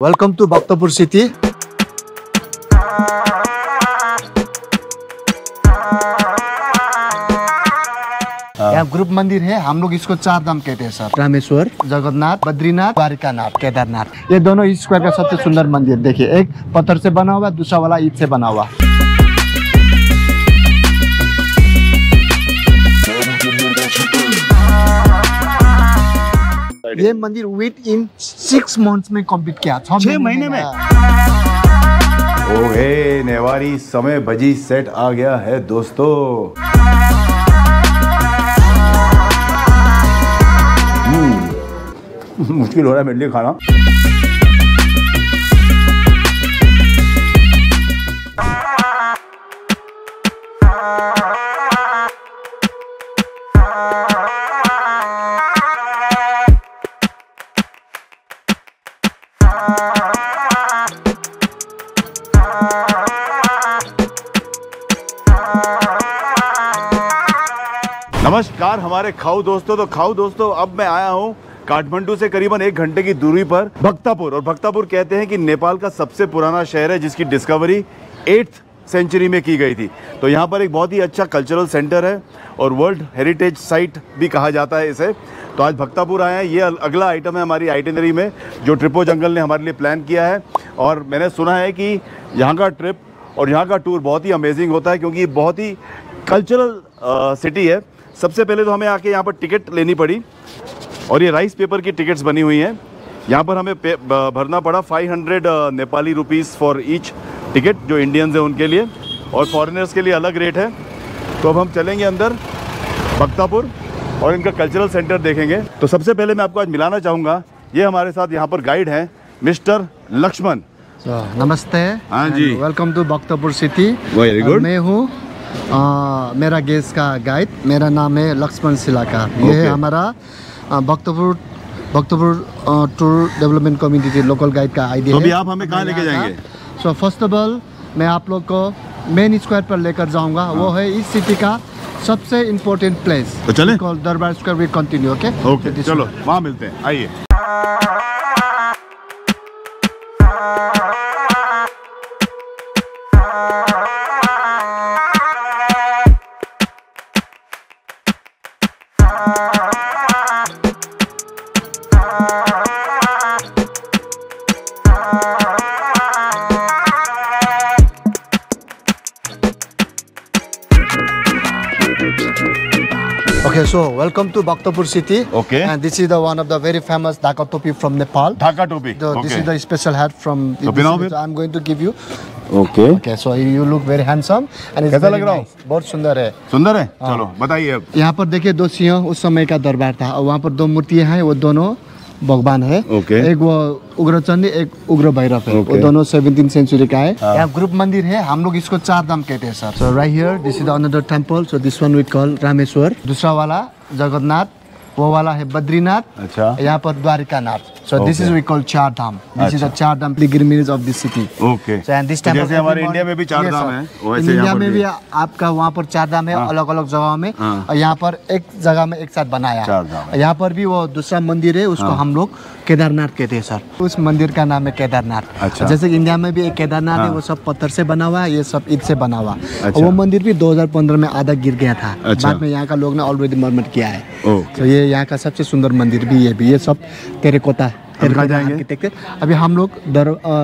Welcome to Bhaktapur city यहाँ group मंदिर है हम लोग इसको चार धाम कहते हैं सर। रामेश्वर। जगन्नाथ बद्रीनाथ द्वारिकानाथ केदारनाथ। ये दोनों स्क्वायर का सबसे सुंदर मंदिर देखिए एक पत्थर से बना हुआ दूसरा वाला ईट से बना हुआ। ये मंदिर विद इन सिक्स मंथ्स में कंप्लीट किया छह महीने में? ओहे नेवारी समय भजी सेट आ गया है दोस्तों। हम्म, मुश्किल हो रहा है मेरे लिए खाना। खाऊ दोस्तों तो खाऊ दोस्तों, अब मैं आया हूँ काठमांडू से करीबन एक घंटे की दूरी पर भक्तापुर। और भक्तापुर कहते हैं कि नेपाल का सबसे पुराना शहर है, जिसकी डिस्कवरी एट्थ सेंचुरी में की गई थी। तो यहाँ पर एक बहुत ही अच्छा कल्चरल सेंटर है और वर्ल्ड हेरिटेज साइट भी कहा जाता है इसे। तो आज भक्तापुर आए हैं। ये अगला आइटम है हमारी आइटिनरी में, जो ट्रिपो जंगल ने हमारे लिए प्लान किया है। और मैंने सुना है कि यहाँ का ट्रिप और यहाँ का टूर बहुत ही अमेजिंग होता है, क्योंकि बहुत ही कल्चरल सिटी है। सबसे पहले तो हमें आके यहाँ पर टिकट लेनी पड़ी और ये राइस पेपर की टिकट्स बनी हुई हैं। यहाँ पर हमें भरना पड़ा 500 Nepali rupees for each ticket जो इंडियंस हैं उनके लिए। और फॉरेनर्स के लिए अलग रेट है। तो अब हम चलेंगे अंदर भक्तापुर और इनका कल्चरल सेंटर देखेंगे। तो सबसे पहले मैं आपको आज मिलाना चाहूँगा। ये हमारे साथ यहाँ पर गाइड हैं मिस्टर लक्ष्मण। So, नमस्ते। हाँ जी। Welcome to Bhaktapur city Very good. मैं हूँ अ, मेरा गेस्ट का गाइड मेरा नाम है लक्ष्मण सिलाका। ये है हमारा Bhaktapur Bhaktapur tour development community local guide का आइडिया तो अभी आप हमें कहाँ लेके जाएँगे? सो फ़र्स्ट ऑफ़ ऑल मैं आप लोग को मेन स्क्वायर पर लेकर जाऊँगा। वो है इस सिटी का सबसे इम्पोर्टेंट प्लेस तो चलें? Durbar square we continue okay okay चलो वहाँ मिलते हैं। आइए। So welcome to Bhaktapur city. Okay. And this is the one of the very famous Dhaka topi from Nepal. Dhaka topi. The, This is the special hat from. So is I'm going to give you. Okay Okay, so you look very handsome and it's कैसा very लग रहा हूँ? nice. बहुत सुंदर है सुंदर है चलो बताइए अब यहाँ पर देखिए दो सिंह उस समय का दरबार था और वहाँ पर दो मूर्तियाँ हैं वो दोनों भगवान है। Okay. एक वो उग्रचंडी एक उग्र भैरव है। वो Okay. दोनों सेवनटीन सेंचुरी का है। यहाँ ग्रुप मंदिर है। हम लोग इसको चार धाम कहते हैं sir so right here this is another temple so this one we call Rameshwar दूसरा वाला जगन्नाथ वो वाला है बद्रीनाथ। अच्छा। यहाँ पर Dwarikanath so this is Okay. We call Char Dham this is the Char Dham pilgrimage of this city okay So, and this तो temple जैसे हमारे इंडिया में भी चार धाम. है वैसे यहाँ इंडिया में भी। आपका वहाँ पर चार धाम है अलग अलग जगहों में। हाँ। और यहाँ पर एक जगह में एक साथ बनाया। है। यहाँ पर भी वो दूसरा मंदिर है उसको हम लोग केदारनाथ कहते हैं सर। उस मंदिर का नाम है केदारनाथ। अच्छा। जैसे इंडिया में भी एक केदारनाथ है हाँ। वो सब पत्थर से बना हुआ है ये सब ईट से बना हुआ। अच्छा। वो मंदिर भी 2015 में आधा गिर गया था। अच्छा। बाद में यहाँ का लोग ने ऑलरेडी मरम्मत किया है। तो ये यहाँ का सबसे सुंदर मंदिर भी ये भी। ये सब टेरेकोटा जाएँगे? अभी हम लोग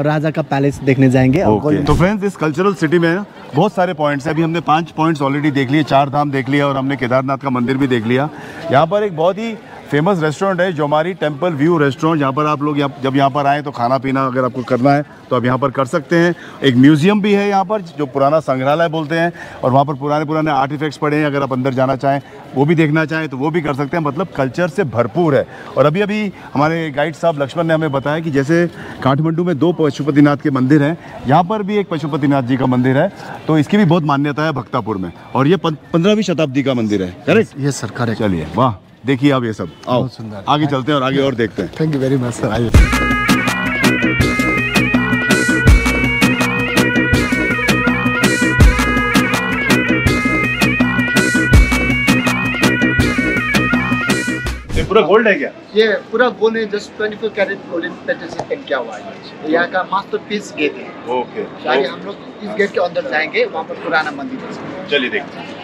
राजा का पैलेस देखने जाएँगे तो फ्रेंड्स इस कल्चरल सिटी में बहुत सारे पॉइंट्स हैं। अभी हमने पाँच पॉइंट्स ऑलरेडी देख लिए चार धाम देख लिया और हमने केदारनाथ का मंदिर भी देख लिया। यहाँ पर एक बहुत ही फ़ेमस रेस्टोरेंट है जो हमारी टेंपल व्यू रेस्टोरेंट। यहाँ पर आप लोग यहाँ जब यहाँ पर आए तो खाना पीना अगर आपको करना है तो आप यहाँ पर कर सकते हैं। एक म्यूज़ियम भी है यहाँ पर जो पुराना संग्रहालय बोलते हैं और वहाँ पर पुराने पुराने आर्टिफैक्ट्स पड़े हैं अगर आप अंदर जाना चाहें वो भी देखना चाहें तो वो भी कर सकते हैं। मतलब कल्चर से भरपूर है। और अभी अभी हमारे गाइड साहब लक्ष्मण ने हमें बताया कि जैसे काठमांडू में दो पशुपतिनाथ के मंदिर हैं यहाँ पर भी एक पशुपतिनाथ जी का मंदिर है तो इसकी भी बहुत मान्यता है भक्तापुर में। और ये पंद्रहवीं शताब्दी का मंदिर है करेक्ट? ये सर करेक्ट चलिए वाह। देखिए आप ये सब। आओ सुंदर। आगे चलते हैं और आगे और देखते हैं। Thank you very much sir आइए। पूरा गोल्ड है क्या? ये पूरा गोल्ड है just twenty four carat golden petal से पेंट किया हुआ है। यहाँ का मास्टर पीस गेट है। ओके हम लोग इस गेट के अंदर जाएँगे वहाँ पर पुराना मंदिर है। चलिए देखते हैं।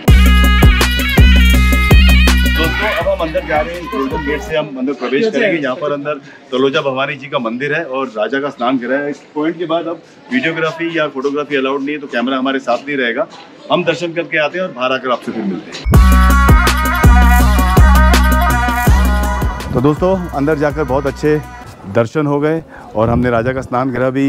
दोस्तों अब हम अंदर जा रहे हैं गोल्डन गेट से। हम अंदर प्रवेश करेंगे जहाँ पर अंदर तलोजा भवानी जी का मंदिर है और राजा का स्नान गिरा है। इस पॉइंट के बाद अब वीडियोग्राफी या फोटोग्राफी अलाउड नहीं है तो कैमरा हमारे साथ नहीं रहेगा। हम दर्शन करके आते हैं और बाहर आकर आपसे फिर मिलते हैं। तो दोस्तों अंदर जाकर बहुत अच्छे दर्शन हो गए और हमने राजा का स्नान गृह भी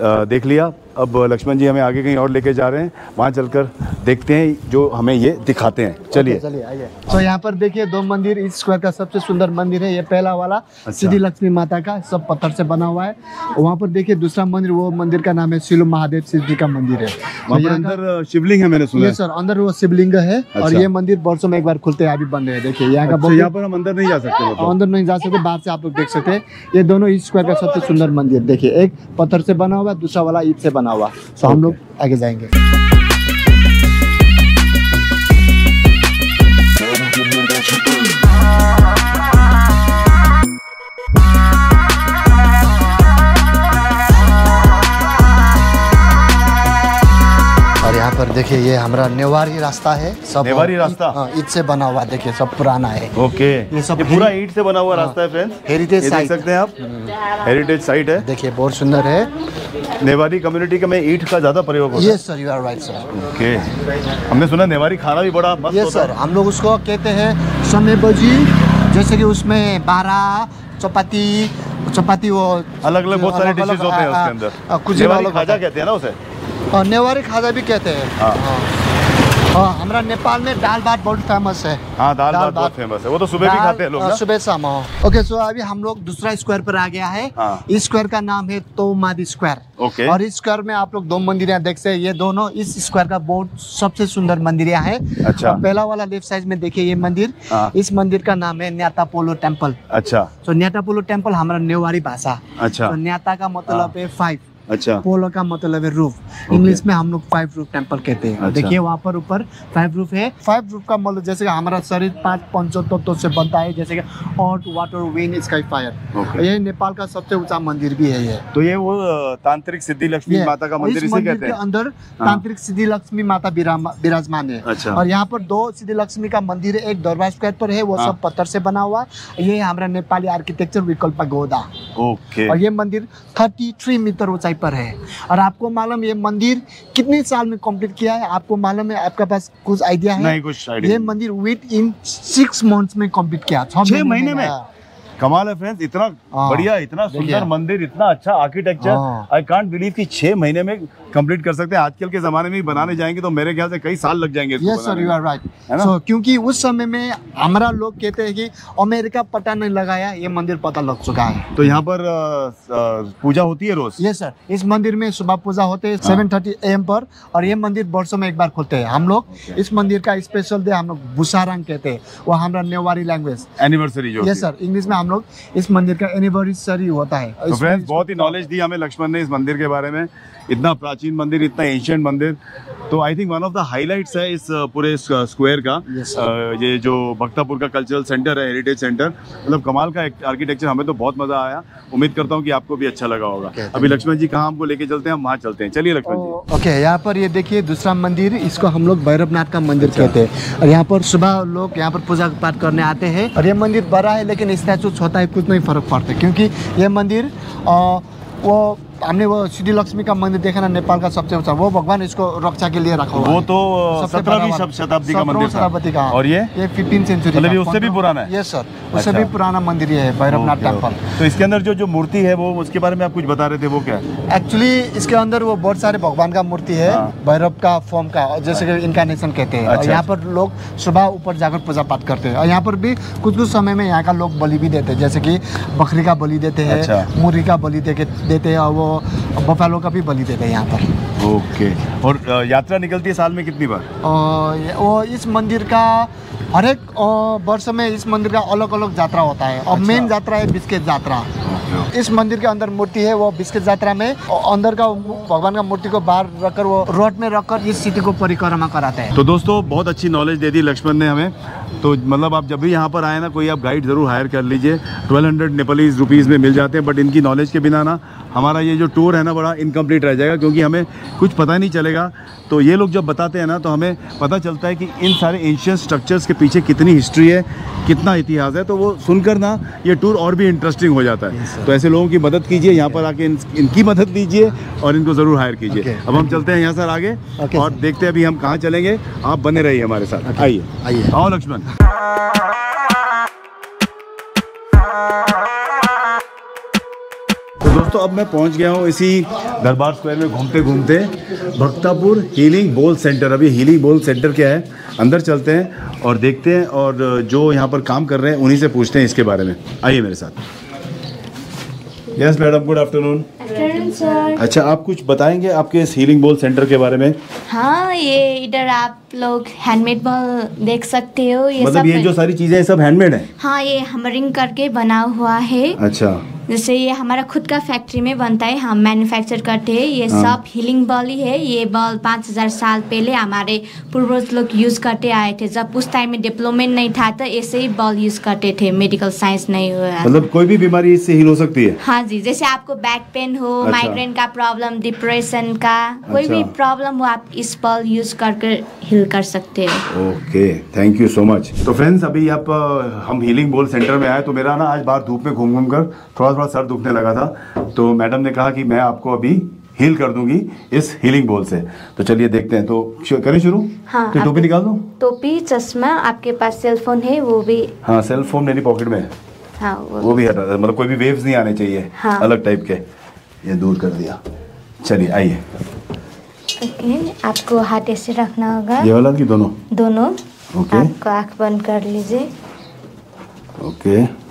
देख लिया। अब लक्ष्मण जी हमें आगे कहीं और लेके जा रहे हैं वहाँ चलकर देखते हैं जो हमें ये दिखाते हैं। चलिए। चलिए आइए। तो यहाँ पर देखिए दो मंदिर इस स्क्वायर का सबसे सुंदर मंदिर है ये पहला वाला सिद्धि लक्ष्मी माता का सब पत्थर से बना हुआ है। वहाँ पर देखिए दूसरा मंदिर वो मंदिर का नाम है शिलो महादेव शिव जी का मंदिर है। वहाँ तो पर अंदर शिवलिंग है मैंने सुना सर अंदर वो शिवलिंग है और अच्छा। ये मंदिर वर्षों में एक बार खुलते हैं अभी बंद है। देखिए यहाँ का अच्छा यहाँ पर हम अंदर नहीं जा सकते मतलब। अंदर नहीं जा सकते बाहर से आप लोग देख सकते हैं। ये दोनों इस स्क्वायर का सबसे सुंदर मंदिर देखिए एक पत्थर से बना हुआ है दूसरा वाला ईट से बना हुआ। सो हम लोग आगे जाएँगे। देखिए ये हमारा नेवारी रास्ता है। सब नेवारी रास्ता? हाँ ईट से बना हुआ देखिए सब पुराना है। ओके। ये सब ये पूरा ईंट से बना हुआ रास्ता है फ्रेंड्स हेरिटेज ये देख साइट सकते हैं आप? हेरिटेज साइट है। देखिए बहुत सुंदर है। नेवारी कम्युनिटी का में ईंट का ज़्यादा प्रयोग होता है। ये sir you are right sir okay. हमने सुना नेवारी खाना भी बड़ा मस्त ये होता सर हम लोग उसको कहते हैं समय बजी जैसे कि उसमें बारा चपाती चपाती वो अलग अलग बहुत सारे डिशेज होते हैं उसके अंदर। कुछ खाजा कहते हैं ना उसे? और नेवारी खाजा भी कहते हैं। हाँ। हाँ। हाँ, हमारा नेपाल में दाल भात बहुत फ़ेमस है। हाँ दाल दाल भात बहुत फ़ेमस है। वो तो सुबह भी खाते हैं लोग हाँ, ना? सुबह शाम ओके सो अभी हम लोग दूसरा स्क्वायर पर आ गया है। हाँ। इस स्क्वायर का नाम है तोमादी स्क्वायर ओके और इस स्क्वायर में आप लोग दो मंदिर देख सकते हैं। ये दोनों इस स्क्वायर का बहुत सबसे सुंदर मंदिर है। अच्छा। पहला वाला लेफ़्ट साइड में देखिए ये मंदिर। इस मंदिर का नाम है न्याता पोलो टेंपल। अच्छा। तो न्याता पोलो टेंपल हमारा नेवारी भाषा। अच्छा। न्याता का मतलब है। फाइव अच्छा। पोलो का मतलब है रूफ इंग्लिश में हम लोग फाइव रूफ टेंपल कहते हैं। अच्छा। देखिए वहाँ पर ऊपर फाइव रूफ है। फाइव रूफ का मतलब जैसे कि हमारा शरीर पाँच पंचो तत्वों से बनता है जैसे कि hot water wind sky fire ये नेपाल का सबसे ऊँचा मंदिर भी है ये। तो ये वो तांत्रिक सिद्धि लक्ष्मी माता का मंदिर इसे कहते के हैं। अंदर तांत्रिक सिद्धि लक्ष्मी माता विराजमान है। अच्छा। और यहाँ पर दो सिद्धि लक्ष्मी का मंदिर है एक दरबार स्क्वायर पर है वो हाँ। सब पत्थर से बना हुआ ये हमारा नेपाली आर्किटेक्चर विकल्प गोदा। ओके और ये मंदिर 33 मीटर ऊंचाई पर है। और आपको मालूम ये मंदिर कितने साल में कंप्लीट किया है? आपको मालूम है आपका पास कुछ आइडिया है? नहीं कुछ ये मंदिर विद इन सिक्स मंथ्स में कंप्लीट किया। छह महीने में? हाँ। कमाल है फ्रेंड्स इतना हाँ। बढ़िया इतना सुंदर मंदिर इतना अच्छा आर्किटेक्चर। आई कांट बिलीव कि छह महीने में कंप्लीट कर सकते हैं। आजकल के जमाने में बनाने जाएँगे तो मेरे ख्याल से कई साल लग जाएँगे yes sir you are right? So क्योंकि उस समय में हमारा लोग कहते हैं कि अमेरिका पता नहीं लगाया ये मंदिर पता लग चुका है। तो यहाँ पर पूजा होती है रोज? यस सर इस मंदिर में सुबह पूजा होते हाँ। सेवन थर्टी एम पर और ये मंदिर वर्षों में एक बार खुलते हैं। हम लोग इस मंदिर का स्पेशल डे हम लोग बुसारंग कहते हैं। वो हमारा नेवारी लैंग्वेज एनिवर्सरी जो यस। सर इंग्लिश में हम लोग इस मंदिर का एनिवर्सरी होता है। तो फ्रेंड्स बहुत ही नॉलेज दी हमें लक्ष्मण ने इस मंदिर के बारे में। इतना प्राचीन मंदिर इतना एंशियंट मंदिर। तो I think one of the highlights है इस पूरे स्क्वायर का। Yes, ये जो भक्तापुर का कल्चरल सेंटर है हेरिटेज सेंटर मतलब कमाल का आर्किटेक्चर हमें तो बहुत मज़ा आया। उम्मीद करता हूँ कि आपको भी अच्छा लगा होगा। Okay, अभी लक्ष्मण जी कहाँ हमको लेके चलते हैं हम वहाँ चलते हैं। चलिए लक्ष्मण जी। ओके यहाँ पर ये देखिए दूसरा मंदिर इसको हम लोग भैरवनाथ का मंदिर अच्छा। कहते हैं। और यहाँ पर सुबह लोग यहाँ पर पूजा पाठ करने आते हैं। और ये मंदिर बड़ा है लेकिन स्टैचू छोटा है कुछ नहीं फ़र्क पड़ता क्योंकि ये मंदिर वो हमने वो सिद्धि लक्ष्मी का मंदिर देखा ना नेपाल का सबसे ऊँचा वो भगवान इसको रक्षा के लिए रखा हुआ वो तो सत्रहवीं शताब्दी का मंदिर शताब्दी का। और ये? ये फिफ्टीन सेंचुरी मतलब उससे भी पुराना है? यस सर उससे अच्छा। भी पुराना मंदिर ये है भैरवनाथ टेंपल तो इसके अंदर जो जो मूर्ति है वो उसके बारे में आप कुछ बता रहे थे वो क्या है? एक्चुअली इसके अंदर वो बहुत सारे भगवान का मूर्ति है हाँ। भैरव का फॉर्म का जैसे कि इनकारनेशन कहते हैं। और अच्छा, यहाँ पर लोग सुबह ऊपर जाकर पूजा पाठ करते हैं। और यहाँ पर भी कुछ कुछ समय में यहाँ का लोग बलि भी देते हैं जैसे कि बकरी का बलि देते हैं अच्छा। मुर्गी का बलि देते हैं और वो बफेलो का भी बलि देते हैं यहाँ पर। ओके। और यात्रा निकलती है साल में कितनी बार? वो इस मंदिर का हर एक वर्ष में इस मंदिर का अलग अलग यात्रा होता है। और अच्छा। मेन यात्रा है बिस्किट यात्रा। इस मंदिर के अंदर मूर्ति है वो बिस्किट यात्रा में। अंदर का भगवान का मूर्ति को बाहर रखकर वो रोड में रखकर इस सिटी को परिक्रमा कराते हैं। तो दोस्तों बहुत अच्छी नॉलेज दे दी लक्ष्मण ने हमें। तो मतलब आप जब भी यहाँ पर आए ना कोई आप गाइड ज़रूर हायर कर लीजिए। 1200 नेपालीज रुपीज़ में मिल जाते हैं बट इनकी नॉलेज के बिना ना हमारा ये जो टूर है ना बड़ा इनकम्प्लीट रह जाएगा क्योंकि हमें कुछ पता नहीं चलेगा। तो ये लोग जब बताते हैं ना तो हमें पता चलता है कि इन सारे एंशियंट स्ट्रक्चर्स के पीछे कितनी हिस्ट्री है कितना इतिहास है। तो वो सुनकर ना ये टूर और भी इंटरेस्टिंग हो जाता है। तो ऐसे लोगों की मदद कीजिए यहाँ पर आके इन, इनकी मदद लीजिए और इनको ज़रूर हायर कीजिए। Okay. अब हम चलते हैं यहाँ सर आगे Okay, और देखते हैं अभी हम कहाँ चलेंगे। आप बने रहिए हमारे साथ। आइए। आइए। आओ लक्ष्मण। तो दोस्तों, अब मैं पहुँच गया हूँ इसी दरबार स्क्वायर में घूमते घूमते भक्तापुर हीलिंग बोल सेंटर अभी हीलिंग बोल सेंटर क्या है? अंदर चलते हैं और देखते हैं और जो यहाँ पर काम कर रहे हैं, उन्हीं से पूछते हैं इसके बारे में। आइए मेरे साथ। यस मैडम गुड आफ्टरनून अच्छा आप कुछ बताएँगे आपके इस हीलिंग बॉल सेंटर के बारे में? हाँ ये इधर आप लोग हैंडमेड बॉल देख सकते हो ये मतलब सब ये जो सारी चीज़ें सब हैंडमेड है? हाँ ये हमरिंग करके बना हुआ है। अच्छा। जैसे ये हमारा खुद का फैक्ट्री में बनता है हम मैन्युफैक्चर करते हैं ये हाँ। सब हीलिंग बॉल ही है ये बॉल पाँच हज़ार साल पहले हमारे पूर्वज लोग यूज़ करते आए थे जब उस टाइम में डेवलपमेंट नहीं था तो ऐसे ही बॉल यूज़ करते थे मेडिकल साइंस नहीं हुआ मतलब कोई भी बीमारी इससे हील हो सकती है हाँ जी जैसे आपको बैक पेन हो अच्छा। माइग्रेन का प्रॉब्लम डिप्रेशन का अच्छा। कोई भी अच्छा। प्रॉब्लम हो आप इस बॉल यूज़ करके हील कर सकते हो okay thank you so much तो फ्रेंड्स अभी आप हम हीलिंग बोल सेंटर में आए तो मेरा ना आज बाहर धूप में घूम घूम कर थोड़ा थोड़ा सर दुखने लगा था। तो मैडम ने कहा कि मैं आपको अभी हील कर दूँगी इस हीलिंग बोल से। तो चलिए देखते हैं। तो करें शुरू? हाँ, तो टोपी निकाल दो टोपी चश्मा आपके पास सेल फ़ोन है वो भी हाँ सेल फ़ोन मेरी पॉकेट में है। हाँ वो वो भी हटा मतलब कोई भी वेव्स नहीं आने चाहिए। हाँ। अलग टाइप के। ये दूर कर दिया। चलिए आइए। ओके आपको हाथ ऐसे रखना होगा। ये वाला कि दोनों? दोनों। ओके। आपको आँख बंद कर लीजिए। ओके।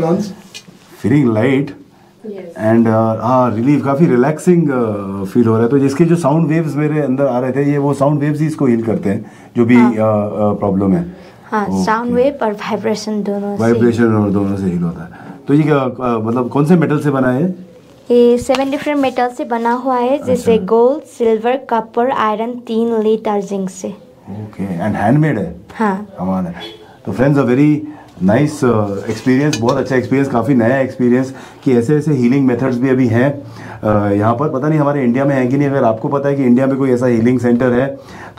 फीलिंग लाइट एंड हाँ रिलीफ काफ़ी रिलैक्सिंग फील हो रहा है। तो जिसके जो साउंड वेव्स मेरे अंदर आ रहे थे ये वो साउंड वेव्स ही इसको हील करते हैं जो भी प्रॉब्लम है। हाँ Okay. साउंड वेव और वाइब्रेशन दोनों वाइब्रेशन और दोनों से हील होता है। तो ये मतलब कौन से मेटल से बना है ये? सेवन डिफरेंट मेटल से बना हुआ है जैसे अच्छा। गोल्ड सिल्वर कॉपर आयरन तीन लीड और जिंक से। ओके एंड हैंडमेड है? हाँ। कमाल है तो friends a very nice experience बहुत अच्छा एक्सपीरियंस काफ़ी नया एक्सपीरियंस कि ऐसे ऐसे हीलिंग मेथड्स भी अभी हैं। Uh, यहाँ पर पता नहीं हमारे इंडिया में है कि नहीं अगर आपको पता है कि इंडिया में कोई ऐसा हीलिंग सेंटर है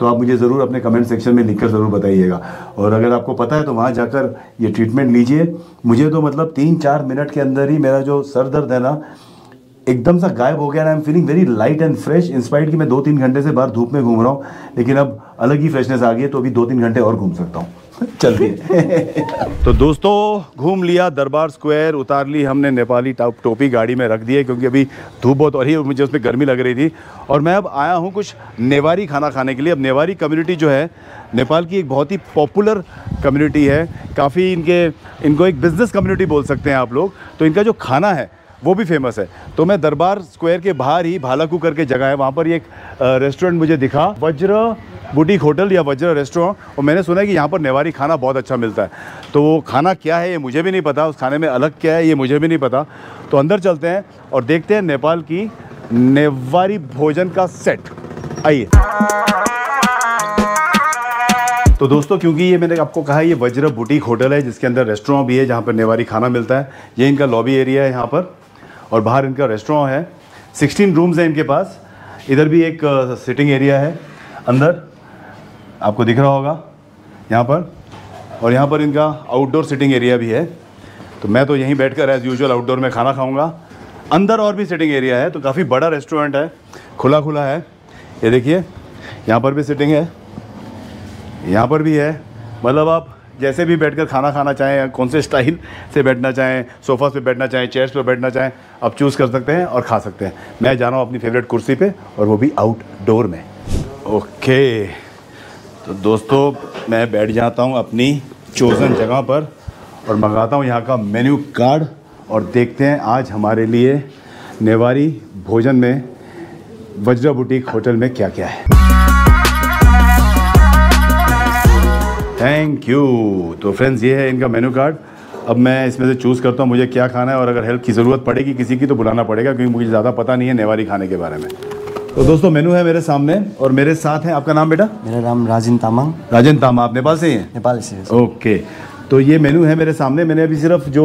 तो आप मुझे ज़रूर अपने कमेंट सेक्शन में लिखकर ज़रूर बताइएगा। और अगर आपको पता है तो वहाँ जाकर ये ट्रीटमेंट लीजिए। मुझे तो मतलब तीन चार मिनट के अंदर ही मेरा जो सर दर्द है ना एकदम सा गायब हो गया I am feeling very light and fresh inspired कि मैं दो तीन घंटे से बाहर धूप में घूम रहा हूँ लेकिन अब अलग ही फ्रेशनेस आ गई है तो अभी दो तीन घंटे और घूम सकता हूँ। चलिए तो दोस्तों, घूम लिया, दरबार स्क्वायर, उतार ली हमने नेपाली टाप टोपी गाड़ी में रख दी है क्योंकि अभी धूप बहुत और ही मुझे उसमें गर्मी लग रही थी। और मैं अब आया हूँ कुछ नेवारी खाना खाने के लिए। अब नेवारी कम्युनिटी जो है, नेपाल की एक बहुत ही पॉपुलर कम्युनिटी है। काफ़ी इनके, इनको एक बिज़नेस कम्युनिटी बोल सकते हैं आप लोग। तो इनका जो खाना है, वो भी फ़ेमस है। तो मैं दरबार स्क्वायर के बाहर ही भालाकू करके जगह है, वहाँ पर एक रेस्टोरेंट मुझे दिखा। वज्र बुटीक होटल या वज्र रेस्टोरेंट, और मैंने सुना है कि यहाँ पर नेवारी खाना बहुत अच्छा मिलता है। तो वो खाना क्या है, ये मुझे भी नहीं पता, उस खाने में अलग क्या है, ये मुझे भी नहीं पता। तो अंदर चलते हैं और देखते हैं नेपाल की नेवारी भोजन का सेट। आइए। तो दोस्तों, क्योंकि ये मैंने आपको कहा, ये वज्र बुटीक होटल है, जिसके अंदर रेस्टोरेंट भी है जहाँ पर नेवारी खाना मिलता है। ये इनका लॉबी एरिया है यहाँ पर, और बाहर इनका रेस्टोरेंट है। 16 रूम्स हैं इनके पास। इधर भी एक सिटिंग एरिया है, अंदर। आपको दिख रहा होगा यहाँ पर। और यहाँ पर इनका आउटडोर सिटिंग एरिया भी है। तो मैं तो यहीं बैठकर एज़ यूजुअल आउटडोर में खाना खाऊँगा। अंदर और भी सिटिंग एरिया है तो काफ़ी बड़ा रेस्टोरेंट है खुला खुला है। ये देखिए, यहाँ पर भी सिटिंग है, यहाँ पर भी है। मतलब आप जैसे भी बैठकर खाना खाना चाहें कौन से स्टाइल से बैठना चाहें सोफ़ा पे बैठना चाहें चेयर्स पे बैठना चाहें, आप चूज़ कर सकते हैं और खा सकते हैं। मैं जा रहा हूँ अपनी फेवरेट कुर्सी पे, और वो भी आउटडोर में। ओके तो दोस्तों, मैं बैठ जाता हूँ अपनी चोज़न जगह पर और मंगाता हूँ यहाँ का मेन्यू कार्ड और देखते हैं आज हमारे लिए नेवारी भोजन में वज्रा बुटीक होटल में क्या क्या है। थैंक यू तो फ्रेंड्स ये है इनका मेन्यू कार्ड अब मैं इसमें से चूज़ करता हूँ मुझे क्या खाना है और अगर हेल्प की ज़रूरत पड़ेगी किसी की तो बुलाना पड़ेगा क्योंकि मुझे ज़्यादा पता नहीं है नेवारी खाने के बारे में। तो दोस्तों मेनू है मेरे सामने और मेरे साथ हैं आपका नाम बेटा? मेरा नाम राजिन तामाङ राजन तामा आप नेपाल से ही? हैं नेपाल से है ओके तो ये मेनू है मेरे सामने। मैंने अभी सिर्फ़ जो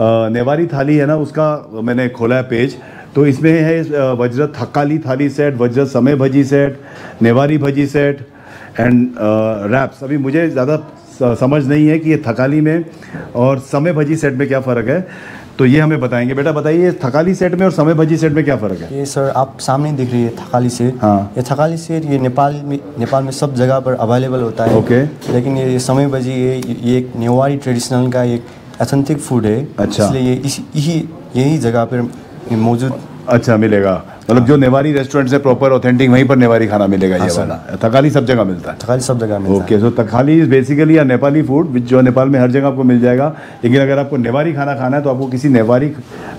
नेवारी थाली है ना उसका मैंने खोला है पेज। तो इसमें है वज्र थकाली थाली सेट वज्र samay bhaji set Newari bhaji set and wraps अभी मुझे ज़्यादा समझ नहीं है कि ये थकाली में और समय भजी सेट में क्या फ़र्क है। तो ये हमें बताएँगे। बेटा बताइए थकाली सेट में और समय भजी सेट में क्या फ़र्क है? ये सर आप सामने दिख रही है थकाली सेट। हाँ। ये थकाली सेट ये नेपाल में नेपाल में सब जगह पर अवेलेबल होता है। ओके। लेकिन ये समय भजी ये ये एक नेवारी ट्रेडिशनल का एक एथेंटिक फ़ूड है। अच्छा। इसलिए ये इसी यही यही जगह पर मौजूद। अच्छा मिलेगा। मतलब जो नेवारी रेस्टोरेंट से प्रॉपर ऑथेंटिक वहीं पर नेवारी खाना मिलेगा ये सर। वाला। थकाली सब जगह मिलता है। थकाली सब जगह मिलता okay so Thakali is basically या नेपाली फ़ूड जो नेपाल में हर जगह आपको मिल जाएगा। लेकिन अगर आपको नेवारी खाना खाना है तो आपको किसी नेवारी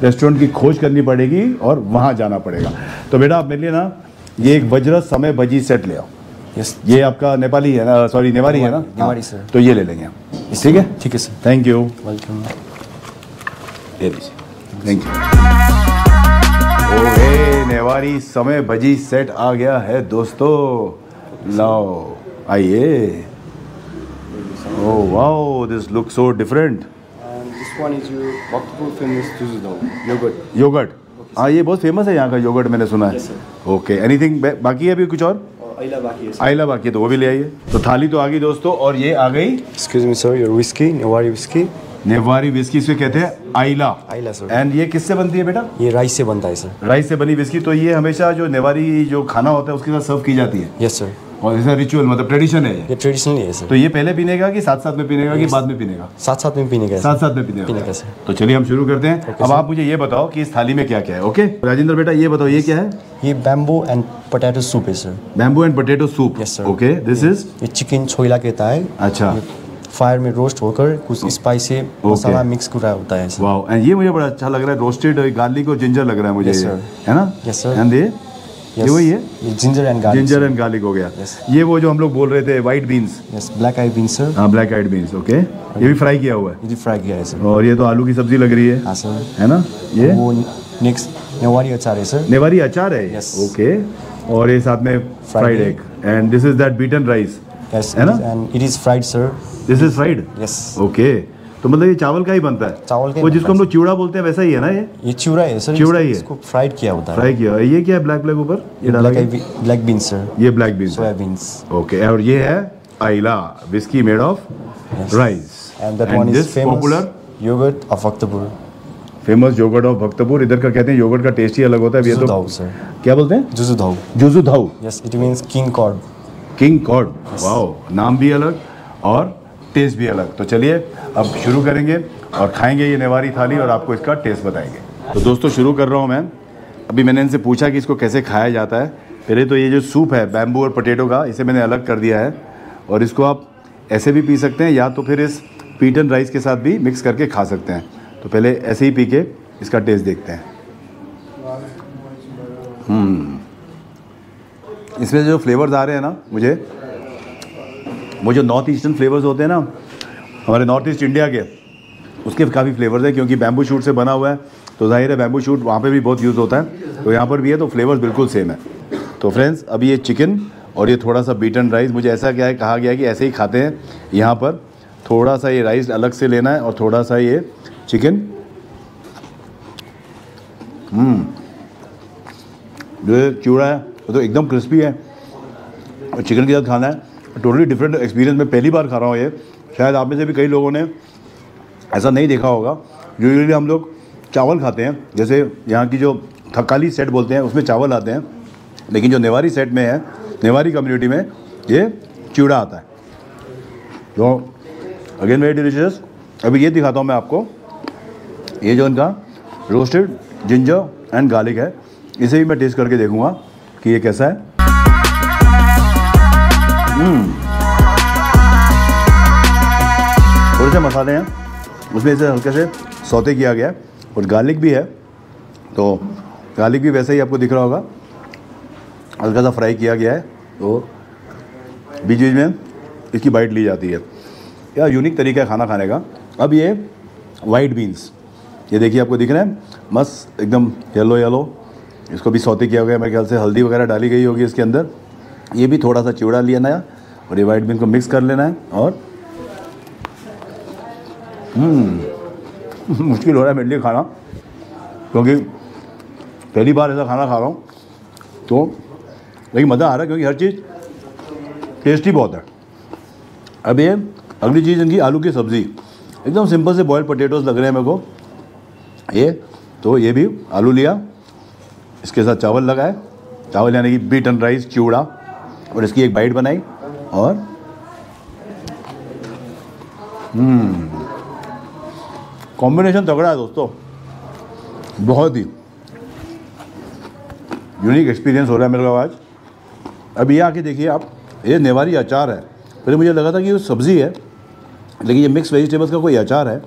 रेस्टोरेंट की खोज करनी पड़ेगी और वहाँ जाना पड़ेगा। तो बेटा आप मेरे लिए ना ये एक वज्र समय भजी सेट ले आओ। है यस ये आपका नेपाली है ना सॉरी नेवारी है ना? नेवारी, हाँ, सर। तो ये ले लेंगे आप। ठीक है? ठीक है सर थैंक यू वेलकम ले लीजिए थैंक यू नेवारी समय भजी सेट आ गया है दोस्तों। लाओ आइए। ओह wow this look so different this one is your Bhaktapur famous jujudhau yogurt yogurt हाँ ये बहुत फ़ेमस है यहाँ का योगर्ट मैंने सुना है। Yes, ओके एनीथिंग बाकी है अभी कुछ और? और अइला बाकी है आइला बाकी है तो वो भी ले आइए। तो थाली तो आ गई दोस्तों और ये आ गई। Excuse me sir your whisky Newari whisky Newari whisky इसे कहते हैं आइला। आइला, सर। एंड ये किससे बनती है बेटा? ये राइस से बनता है सर राइस से बनी विस्की तो ये हमेशा जो नेवारी जो खाना होता है उसके साथ सर्व की जाती है। यस सर और ऐसा रिचुअल मतलब ट्रेडिशन है ये। ट्रेडिशनली है सर तो ये पहले पीने का कि साथ साथ में पीने का कि बाद में पीने का साथ साथ में पीने का साथ साथ में पीने पीने का का सर तो चलिए हम शुरू करते हैं। अब आप मुझे ये बताओ कि इस थाली में क्या क्या है ओके राजेंद्र बेटा ये बताओ ये क्या है? ये बैम्बू एंड पोटैटो सूप है sir bamboo and potato soup okay this is ये चिकन छोइला कहता है। अच्छा। फायर में रोस्ट होकर कुछ स्पाइसी मसाला मिक्स पूरा होता है सर वाओ एंड ये मुझे बड़ा अच्छा लग रहा है रोस्टेड गार्लिक और जिंजर लग रहा है मुझे Yes, ये। है ना? Yes, sir. एंड ये? ये वही है? ये ginger and garlic ginger and garlic हो गया। Yes. ये वो जो हम लोग बोल रहे थे white beans yes black eye bean sir हाँ ब्लैक आइड बीन्स ओके ये भी फ्राई किया हुआ है। ये भी फ्राई किया है सर और ये तो आलू की सब्ज़ी लग रही है। हाँ सर है ना? ये? वो नेक्स्ट नेवारी अचार है सर नेवारी अचार है? Yes. ओके और ये साथ में fried egg and this is that beaten rice yes है ना? And it is fried sir this is fried yes okay तो मतलब ये चावल का ही बनता है? चावल का वो जिसको हम लोग चिवड़ा बोलते हैं वैसा ही है ना ये? ये चिवड़ा है सर चिवड़ा ही है। इसको फ्राइड किया होता है। फ्राई किया। ये क्या है ब्लैक ब्लैक ऊपर? ये डाला ब्लैक बीन सर ये black beans soya beans okay और ये है aila whisky made of rice and that one is famous popular yogurt of Bhaktapur famous yogurt of Bhaktapur इधर का कहते हैं योगर्ट का टेस्ट ही अलग होता है ये तो क्या बोलते हैं? Jujudhau juju dhau yes it means king curd king curd wow, नाम भी अलग और टेस्ट भी अलग। तो चलिए, अब शुरू करेंगे और खाएँगे ये नेवारी थाली और आपको इसका टेस्ट बताएँगे। तो दोस्तों, शुरू कर रहा हूँ मैं। अभी मैंने इनसे पूछा कि इसको कैसे खाया जाता है। पहले तो ये जो सूप है बैम्बू और पटेटो का, इसे मैंने अलग कर दिया है और इसको आप ऐसे भी पी सकते हैं या तो फिर इस पीटन राइस के साथ भी मिक्स करके खा सकते हैं। तो पहले ऐसे ही पी के इसका टेस्ट देखते हैं। हम्म। इसमें जो फ्लेवर्स आ रहे हैं ना, मुझे, वो जो नॉर्थ ईस्टर्न फ्लेवर्स होते हैं ना, हमारे नॉर्थ ईस्ट इंडिया के, उसके काफ़ी फ्लेवर्स हैं क्योंकि बैम्बू शूट से बना हुआ है तो ज़ाहिर है बैम्बू शूट वहाँ पे भी बहुत यूज़ होता है तो यहाँ पर भी है तो फ्लेवर्स बिल्कुल सेम है। तो फ्रेंड्स अभी ये चिकन और ये थोड़ा सा बीटन राइस मुझे ऐसा क्या है, कहा गया है कि ऐसे ही खाते हैं, यहाँ पर थोड़ा सा ये राइस अलग से लेना है और थोड़ा सा ये चिकन जो ये चिवड़ा है। वो तो एकदम क्रिस्पी है। और चिकन के साथ खाना है। टोटली डिफरेंट एक्सपीरियंस मैं पहली बार खा रहा हूँ ये। शायद आप में से भी कई लोगों ने ऐसा नहीं देखा होगा। यूजली हम लोग चावल खाते हैं। जैसे यहाँ की जो थकाली सेट बोलते हैं, उसमें चावल आते हैं। लेकिन जो नेवारी सेट में है, नेवारी कम्युनिटी में, ये चिवड़ा आता है। तो अगेन वेरी डिलीशियस अभी ये दिखाता हूँ मैं आपको। ये जो इनका रोस्टेड जिंजर एंड गार्लिक है, इसे भी मैं टेस्ट करके देखूँगा। कि ये कैसा है? हम्म। थोड़े से मसाले हैं। उसमें इसे हल्के से सौते किया गया है और गार्लिक भी है। तो गार्लिक भी वैसे ही आपको दिख रहा होगा। हल्का सा फ्राई किया गया है। तो बीच बीच में इसकी बाइट ली जाती है। या यूनिक तरीका है खाना खाने का। अब ये वाइट बीन्स ये देखिए आपको दिख रहा है। मस्त एकदम येलो येलो इसको भी सौते किया गया मेरे ख्याल से हल्दी वगैरह डाली गई होगी इसके अंदर। ये भी थोड़ा सा चिवड़ा लिया नया और ये वाइट बीन को मिक्स कर लेना है और हम्म मुश्किल हो रहा है मेरे लिए खाना, क्योंकि पहली बार ऐसा खाना खा रहा हूँ। तो लेकिन मज़ा आ रहा है क्योंकि हर चीज़ टेस्टी बहुत है। अब ये अगली चीज़ इनकी आलू की सब्ज़ी। एकदम सिंपल से बॉयल पोटेटोज लग रहे हैं मेरे को। ये तो ये भी आलू लिया। इसके साथ चावल लगाए। चावल यानी कि बीट एंड राइस चिवड़ा, और इसकी एक बाइट बनाई और कॉम्बिनेशन तगड़ा है दोस्तों। बहुत ही यूनिक एक्सपीरियंस हो रहा है मेरे को आज। अब ये आके देखिए आप, ये नेवारी अचार है। पहले मुझे लगा था कि ये सब्ज़ी है, लेकिन ये मिक्स वेजिटेबल्स का कोई अचार है।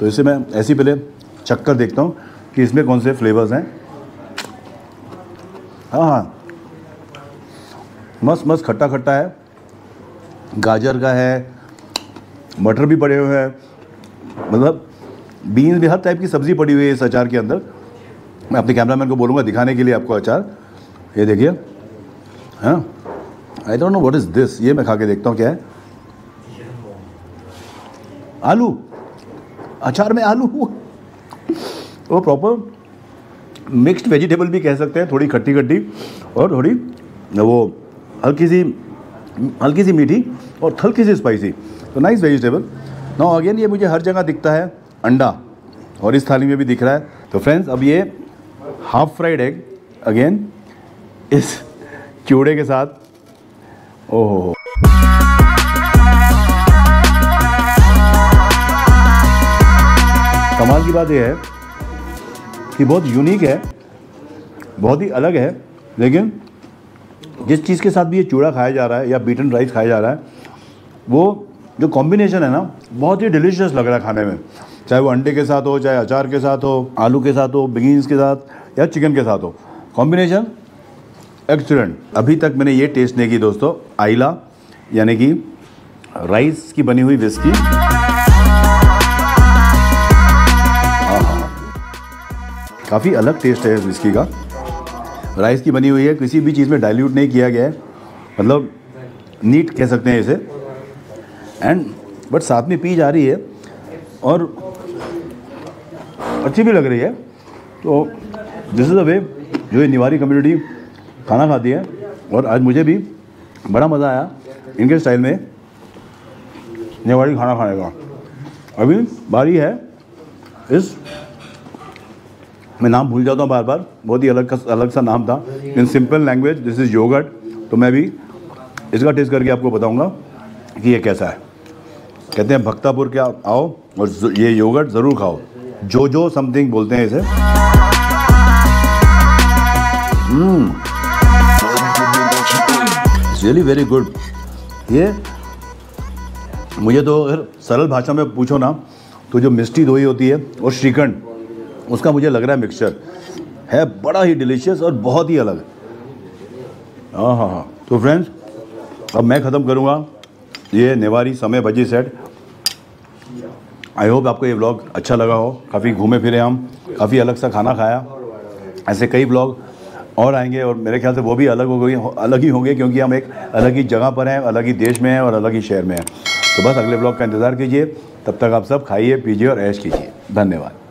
तो इसे मैं ऐसे पहले चक्कर देखता हूँ कि इसमें कौन से फ्लेवर्स हैं। हाँ हाँ। मस्त मस्त खट्टा खट्टा है। गाजर का है, मटर भी पड़े हुए हैं। मतलब बीन्स भी, हर टाइप की सब्ज़ी पड़ी हुई है इस अचार के अंदर। मैं अपने कैमरामैन को बोलूँगा दिखाने के लिए आपको अचार। ये देखिए। हाँ। I don't know what is this ये मैं खा के देखता हूँ क्या है। आलू। अचार में आलू। वो प्रॉपर मिक्स्ड वेजिटेबल भी कह सकते हैं, थोड़ी खट्टी खट्टी और थोड़ी, वो हल्की सी हल्की सी मीठी और हल्की सी स्पाइसी तो नाइस वेजिटेबल ना अगेन ये मुझे हर जगह दिखता है, अंडा। और इस थाली में भी दिख रहा है। तो फ्रेंड्स अब ये हाफ़ फ्राइड एग अगेन इस चूड़े के साथ। ओहो। कमाल की बात यह है कि बहुत यूनिक है, बहुत ही अलग है, लेकिन जिस चीज़ के साथ भी ये चूड़ा खाया जा रहा है या बीटन राइस खाया जा रहा है, वो जो कॉम्बिनेशन है ना, बहुत ही डिलीशियस लग रहा है खाने में। चाहे वो अंडे के साथ हो, चाहे अचार के साथ हो, आलू के साथ हो बिगीन्स के साथ या चिकन के साथ हो। कॉम्बिनेशन एक्सीलेंट अभी तक मैंने ये टेस्ट नहीं की दोस्तों। आइला, यानी कि राइस की बनी हुई विस्की काफ़ी अलग टेस्ट है इस का। राइस की बनी हुई है, किसी भी चीज़ में डाइल्यूट नहीं किया गया है। मतलब नीट कह सकते हैं इसे। एंड बट साथ में पी जा रही है और अच्छी भी लग रही है। तो दिस इज़ अ वे जो ये निवारी कम्युनिटी खाना खाती है। और आज मुझे भी बड़ा मज़ा आया इनके स्टाइल में निवारी खाना खाने का। अभी बारी है इस मैं नाम भूल जाता हूँ बार बार बहुत ही अलग अलग सा नाम था। In simple language this is yogurt तो मैं भी इसका टेस्ट करके आपको बताऊँगा कि ये कैसा है। कहते हैं, भक्तापुर क्या, आओ और ये योगर्ट ज़रूर खाओ। जो जो समथिंग बोलते हैं इसे। रियली वेरी गुड ये मुझे तो अगर सरल भाषा में पूछो ना तो जो मिष्टी दोई होती है और श्रीखंड। उसका मुझे लग रहा है मिक्सचर है बड़ा ही डिलीशियस और बहुत ही अलग। हाँ हाँ हाँ। तो फ्रेंड्स अब मैं ख़त्म करूँगा। ये नेवारी समय भजी सेट आई होप आपको ये ब्लॉग अच्छा लगा हो। काफ़ी घूमे फिरे हम। काफ़ी अलग सा खाना खाया। ऐसे कई ब्लॉग और आएँगे और मेरे ख्याल से वो भी अलग हो गई अलग ही होंगे क्योंकि हम एक अलग ही जगह पर हैं, अलग ही देश में हैं और अलग ही शहर में हैं। तो बस अगले ब्लॉग का इंतज़ार कीजिए। तब तक आप सब खाइए, पीजिए और ऐश कीजिए। धन्यवाद।